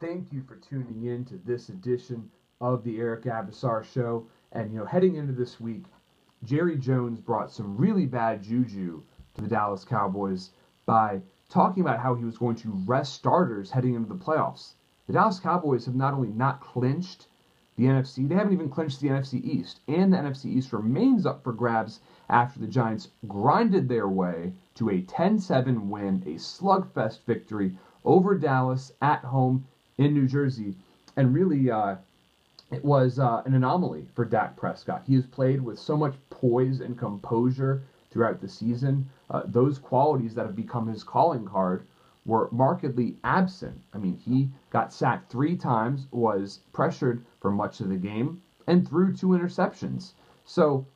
Thank you for tuning in to this edition of the Eric Avissar Show. And, you know, heading into this week, Jerry Jones brought some really bad juju to the Dallas Cowboys by talking about how he was going to rest starters heading into the playoffs. The Dallas Cowboys have not only not clinched the NFC, they haven't even clinched the NFC East. And the NFC East remains up for grabs after the Giants grinded their way to a 10 7 win, a slugfest victory over Dallas at home in New Jersey. And really, uh, it was uh, an anomaly for Dak Prescott. He has played with so much poise and composure throughout the season. Uh, those qualities that have become his calling card were markedly absent. I mean, he got sacked three times, was pressured for much of the game, and threw two interceptions. So,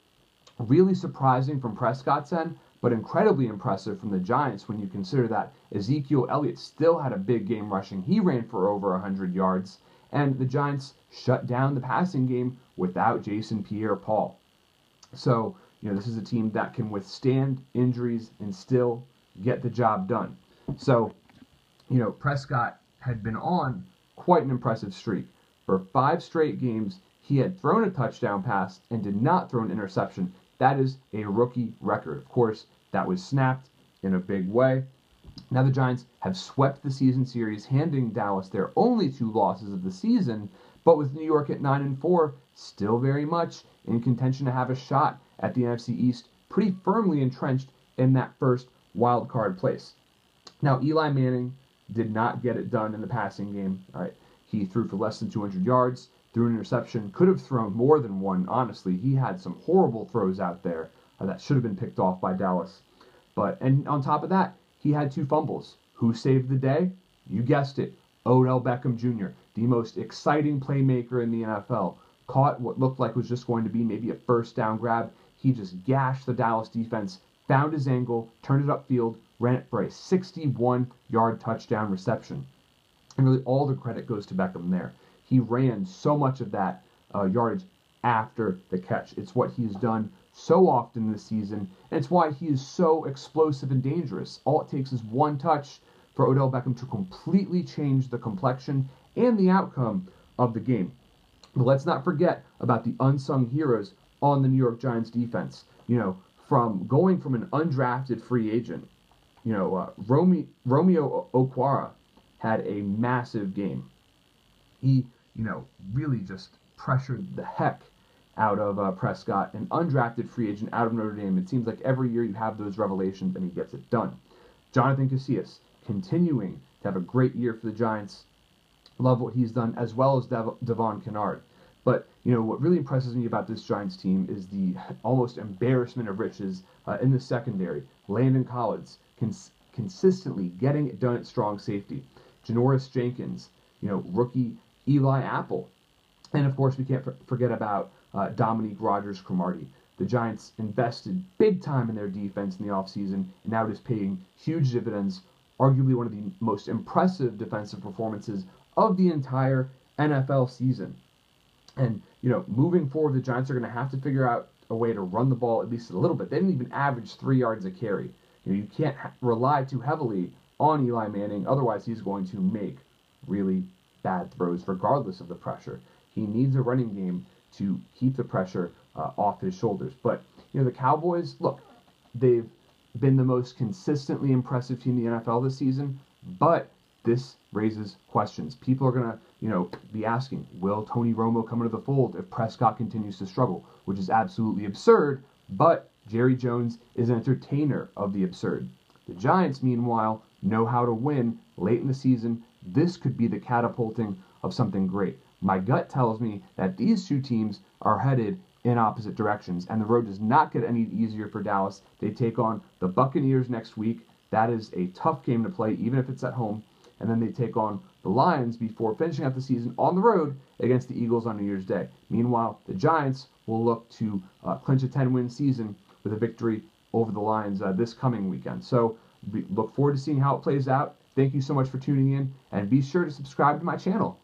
really surprising from Prescott's end, but incredibly impressive from the Giants when you consider that Ezekiel Elliott still had a big game rushing. He ran for over 100 yards, and the Giants shut down the passing game without Jason Pierre Paul. So, you know, this is a team that can withstand injuries and still get the job done. So, you know, Prescott had been on quite an impressive streak. For five straight games, he had thrown a touchdown pass and did not throw an interception. That is a rookie record. Of course, that was snapped in a big way. Now the Giants have swept the season series, handing Dallas their only two losses of the season, but with New York at 9 and 4, still very much in contention to have a shot at the NFC East, pretty firmly entrenched in that first wild card place. Now Eli Manning did not get it done in the passing game. All right, he threw for less than 200 yards, threw an interception, could have thrown more than one. Honestly, he had some horrible throws out there uh, that should have been picked off by Dallas. But and on top of that, he had two fumbles. Who saved the day? You guessed it, Odell Beckham Jr., the most exciting playmaker in the NFL. Caught what looked like was just going to be maybe a first down grab. He just gashed the Dallas defense, found his angle, turned it upfield, ran it for a 61 yard touchdown reception. And really, all the credit goes to Beckham there. He ran so much of that uh, yardage after the catch. It's what he's done so often this season, and it's why he is so explosive and dangerous. All it takes is one touch for Odell Beckham to completely change the complexion and the outcome of the game. But let's not forget about the unsung heroes on the New York Giants defense. You know, from going from an undrafted free agent, you know, uh, Romeo, Romeo Okwara had a massive game. He, you know, really just pressured the heck out of uh, Prescott, an undrafted free agent out of Notre Dame. It seems like every year you have those revelations and he gets it done. Jonathan Casillas continuing to have a great year for the Giants. Love what he's done, as well as Dev- Devon Kennard. But you know what really impresses me about this Giants team is the almost embarrassment of riches uh, in the secondary. Landon Collins cons- consistently getting it done at strong safety. Janoris Jenkins, you know, rookie Eli Apple, and of course we can't forget about uh, Dominique Rodgers Cromartie. The Giants invested big time in their defense in the offseason, and now it is paying huge dividends. Arguably one of the most impressive defensive performances of the entire NFL season. And, you know, moving forward, the Giants are going to have to figure out a way to run the ball at least a little bit. They didn't even average three yards a carry. You know, you can't ha- rely too heavily on Eli Manning, otherwise, he's going to make really bad throws regardless of the pressure. He needs a running game to keep the pressure uh, off his shoulders. But you know, the Cowboys, look, they've been the most consistently impressive team in the NFL this season, but this raises questions. People are gonna, you know, be asking, will Tony Romo come into the fold if Prescott continues to struggle? Which is absolutely absurd, but Jerry Jones is an entertainer of the absurd. The Giants, meanwhile, know how to win late in the season. This could be the catapulting of something great. My gut tells me that these two teams are headed in opposite directions, and the road does not get any easier for Dallas. They take on the Buccaneers next week. That is a tough game to play, even if it's at home. And then they take on the Lions before finishing out the season on the road against the Eagles on New Year's Day. Meanwhile, the Giants will look to uh, clinch a 10 win season with a victory over the Lions uh, this coming weekend. So we look forward to seeing how it plays out. Thank you so much for tuning in, and be sure to subscribe to my channel.